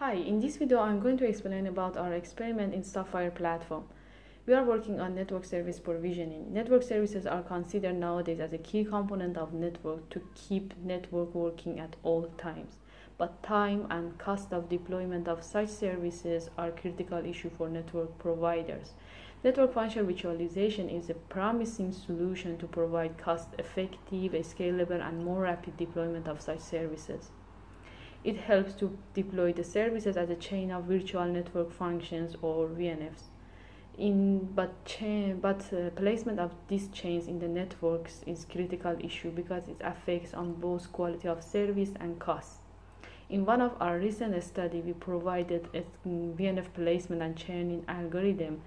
Hi, in this video I'm going to explain about our experiment in SoftFIRE platform. We are working on network service provisioning. Network services are considered nowadays as a key component of network to keep network working at all times. But time and cost of deployment of such services are critical issue for network providers. Network function virtualization is a promising solution to provide cost-effective, scalable, and more rapid deployment of such services. It helps to deploy the services as a chain of virtual network functions or VNFs. In, but chain, but uh, placement of these chains in the networks is critical issue because it affects on both quality of service and cost. In one of our recent study, we provided a VNF placement and chaining algorithm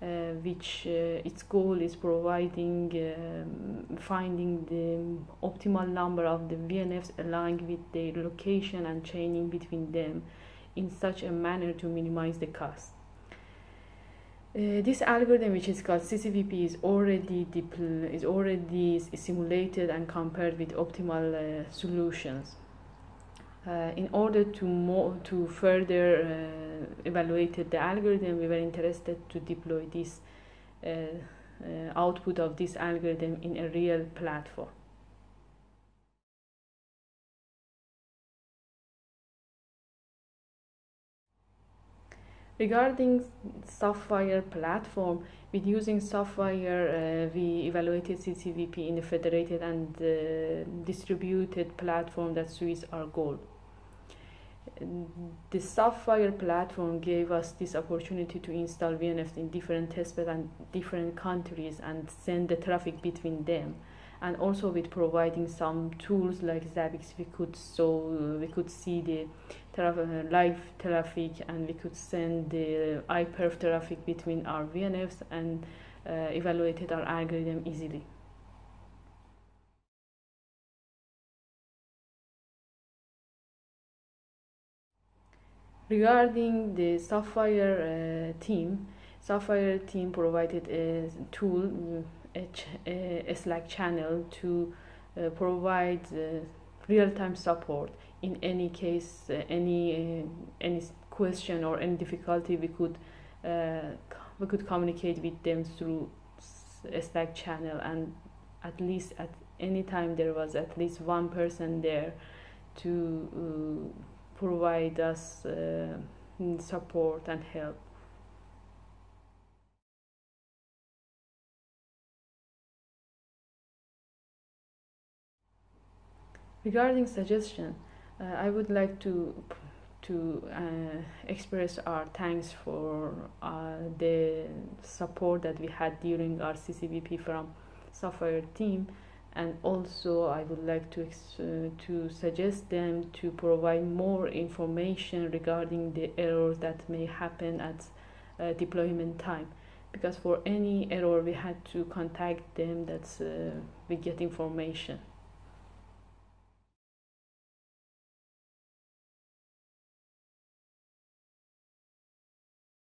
which uh, its goal is providing um, finding the optimal number of the VNFs aligned with their location and chaining between them in such a manner to minimize the cost. Uh, this algorithm, which is called CCVP, is already is already simulated and compared with optimal uh, solutions. Uh, in order to to further uh, evaluate the algorithm, we were interested to deploy this uh, output of this algorithm in a real platform. Regarding SoftFIRE platform, with using SoftFIRE, uh, we evaluated CCVP in a federated and uh, distributed platform that suits our goal the SoftFIRE platform gave us this opportunity to install VNFs in different testbeds and different countries and send the traffic between them. And also with providing some tools like Zabbix, we could so we could see the traf live traffic and we could send the iPerf traffic between our VNFs and uh, evaluated our algorithm easily. Regarding the SoftFIRE uh, team, SoftFIRE team provided a tool, a, a Slack channel to uh, provide uh, real-time support in any case, uh, any uh, any question or any difficulty. We could uh, we could communicate with them through a Slack channel, and at least at any time there was at least one person there to provide us uh, support and help. Regarding suggestion, uh, I would like to to uh, express our thanks for uh, the support that we had during our CCVP from SoftFIRE team and also I would like to uh, to suggest them to provide more information regarding the errors that may happen at uh, deployment time. Because for any error we had to contact them that uh, we get information